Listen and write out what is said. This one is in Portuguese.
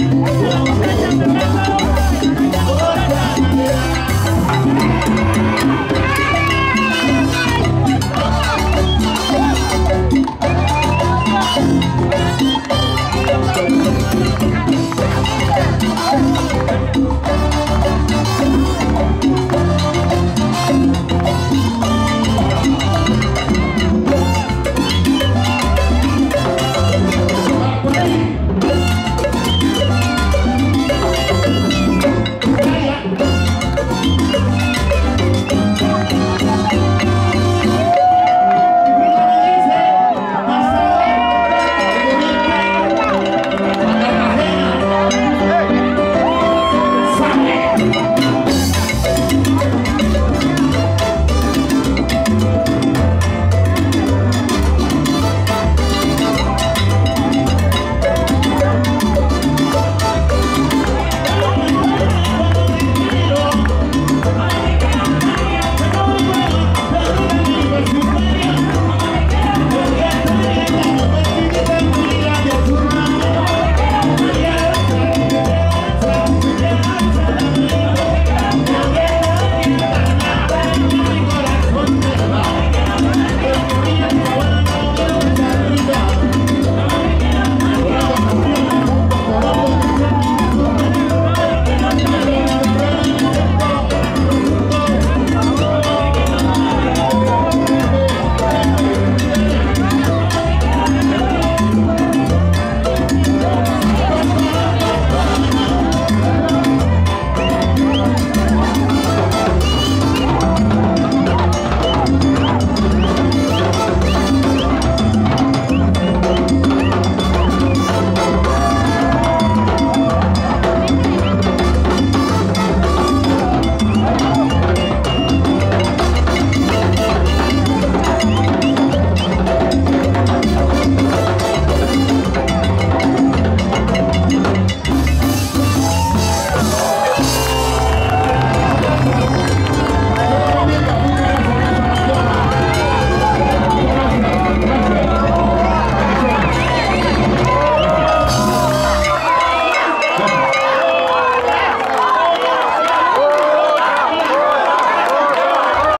Vamos